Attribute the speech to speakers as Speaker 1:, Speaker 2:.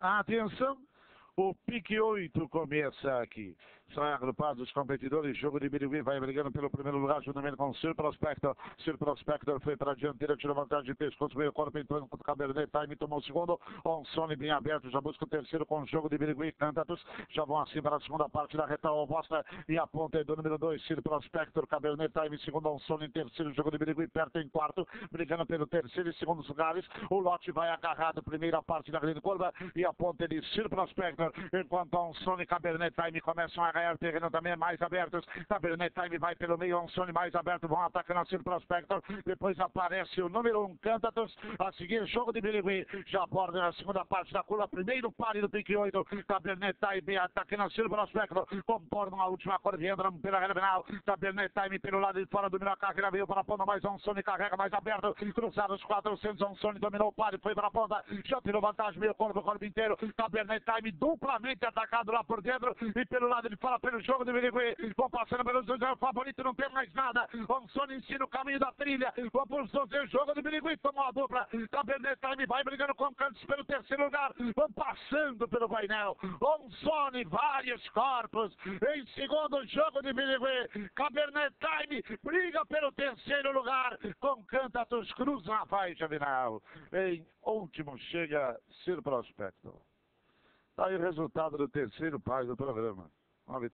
Speaker 1: Atenção, o pique 8 começa aqui. São agrupados os competidores. Jogo de Birigui vai brigando pelo primeiro lugar, juntamente com o Sir Prospector. Sir Prospector foi para a dianteira, tirou vantagem de pescoço, meio corpo entrando contra o Cabernet Time, tomou o segundo. Onsone bem aberto, já busca o terceiro com o jogo de Birigui e Cantatus. Já vão assim para a segunda parte da reta oposta. E a ponta é do número 2, Sir Prospector, Cabernet Time, segundo Onsone em terceiro. Jogo de Birigui perto em quarto, brigando pelo terceiro e segundo lugares. O lote vai agarrado, primeira parte da grande curva. E a ponta é de Sir Prospector enquanto Onsone e Cabernet Time começam a ganhar terreno também mais abertos. Cabernet Time vai pelo meio, Onsone mais aberto, vão atacando assim Prospector. Depois aparece o número 1, um, Cantatus. A seguir, jogo de Birigui. Já aborda na segunda parte da curva. Primeiro pare do pique 8. Cabernet Time atacando assim Prospector. Comportam a última curva, entram pela reta final. Cabernet Time pelo lado de fora, dominou a carreira, veio para a ponta, mais Onsone carrega mais aberto. Cruzaram os 400, Onsone dominou o pare, foi para a ponta. Já tirou vantagem, meio corpo, corpo inteiro. Cabernet Time dupla duplamente atacado lá por dentro e pelo lado ele fala pelo jogo do Birigui. Vão passando pelos dois, é o favorito, não tem mais nada. Onsone ensina o caminho da trilha. Vão por o jogo do Birigui, tomou a dupla. Cabernet Time vai brigando com o Cantos pelo terceiro lugar. Vão passando pelo painel. Onsone, vários corpos. Em segundo jogo de Birigui. Cabernet Time briga pelo terceiro lugar. Com Cantatus cruza a faixa final. Em último chega Sir Prospecto. Está aí o resultado do terceiro pai do programa. Uma